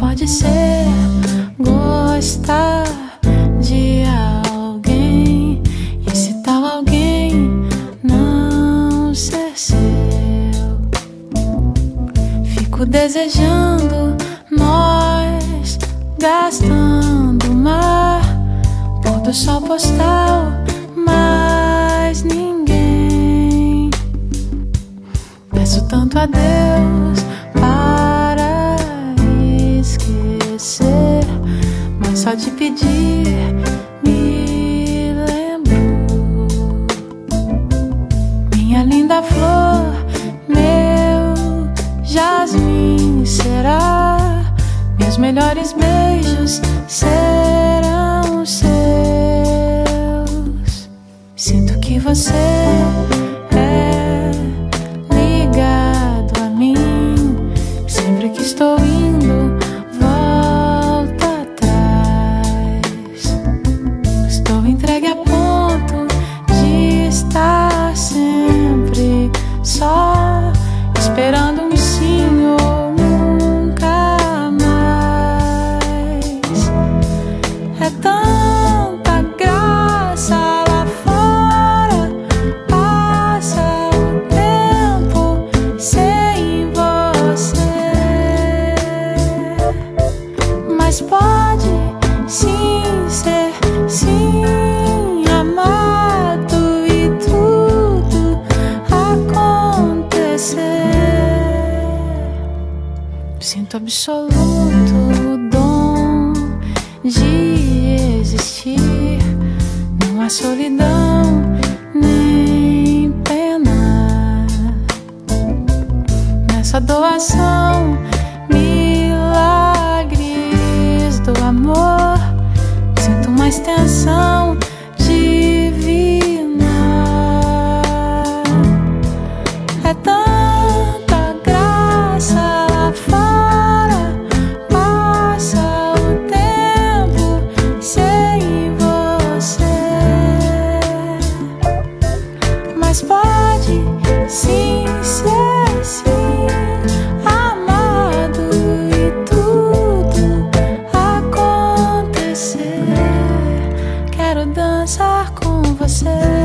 pode ser gostar de alguém e se tal alguém não ser seu. Fico desejando nós gastando mar, pôr do sol postal, mas ninguém. Peço tanto a Deus só de pedir me lembro. Minha linda flor, meu jasmim será. Meus melhores beijos serão seus. Sinto que você Sinto absoluto dom de existir. Não há solidão nem pena nessa doação. Milagres do amor. Sinto uma extensão say.